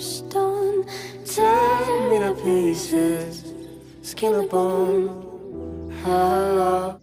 ghost. Don't tear me to pieces, skin to bone. Hello.